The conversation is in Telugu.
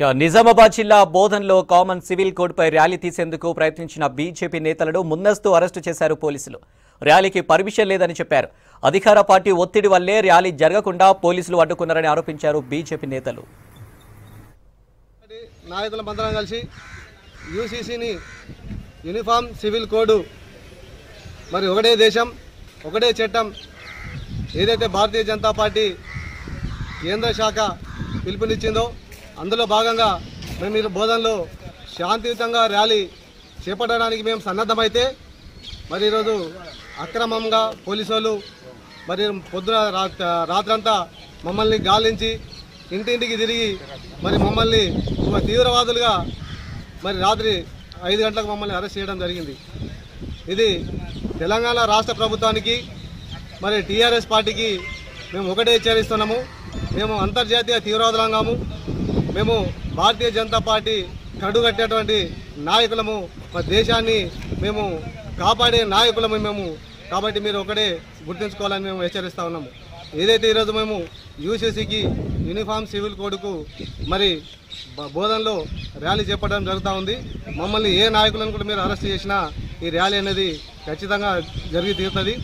నిజామాబాద్ జిల్లా బోధన్లో కామన్ సివిల్ కోడ్పై ర్యాలీ తీసేందుకు ప్రయత్నించిన బీజేపీ నేతలను ముందస్తు అరెస్టు చేశారు పోలీసులు. ర్యాలీకి పర్మిషన్ లేదని చెప్పారు. అధికార పార్టీ ఒత్తిడి వల్లే ర్యాలీ జరగకుండా పోలీసులు అడ్డుకున్నారని ఆరోపించారు బీజేపీ నేతలు. నాయకులందరం కలిసి యూసీసీని యూనిఫామ్ సివిల్ కోడ్ మరి ఒకటే దేశం ఒకటే చట్టం ఏదైతే భారతీయ జనతా పార్టీ కేంద్ర శాఖ పిలుపునిచ్చిందో అందులో భాగంగా మేము మీరు బోధనలో శాంతియుతంగా ర్యాలీ చేపట్టడానికి మేము సన్నద్ధమైతే మరి ఈరోజు అక్రమంగా పోలీసు మరి పొద్దున రాత్రంతా మమ్మల్ని గాలించి ఇంటింటికి తిరిగి మరి మమ్మల్ని ఒక తీవ్రవాదులుగా మరి రాత్రి ఐదు గంటలకు మమ్మల్ని అరెస్ట్ చేయడం జరిగింది. ఇది తెలంగాణ రాష్ట్ర ప్రభుత్వానికి మరి టీఆర్ఎస్ పార్టీకి మేము ఒకటే హెచ్చరిస్తున్నాము. మేము అంతర్జాతీయ తీవ్రవాదులంగాము మేము భారతీయ జనతా పార్టీ కడుగట్టేటువంటి నాయకులము మా దేశాన్ని మేము కాపాడే నాయకులము మేము. కాబట్టి మీరు ఒకటే గుర్తుంచుకోవాలని మేము హెచ్చరిస్తా ఉన్నాము ఏదైతే ఈరోజు మేము యూసీసీకి యూనిఫామ్ సివిల్ కోడ్కు మరి బోధనలో ర్యాలీ చేపట్టడం జరుగుతూ ఉంది. మమ్మల్ని ఏ నాయకులను కూడా మీరు అరెస్ట్ చేసినా ఈ ర్యాలీ అనేది ఖచ్చితంగా జరిగి తీరుతుంది.